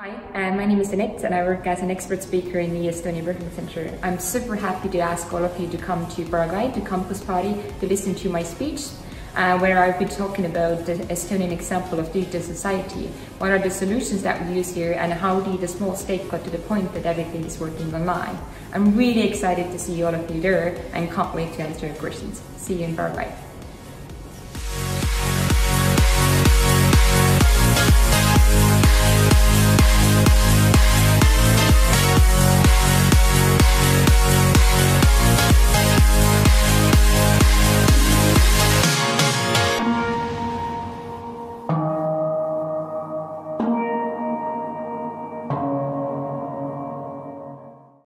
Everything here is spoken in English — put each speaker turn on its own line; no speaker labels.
Hi, uh, my name is Anett and I work as an expert speaker in the Estonia Briefing Center. I'm super happy to ask all of you to come to Paraguay to Campus Party, to listen to my speech, uh, where I've been talking about the Estonian example of digital society. What are the solutions that we use here and how did the small state got to the point that everything is working online? I'm really excited to see all of you there and can't wait to answer your questions. See you in Paraguay!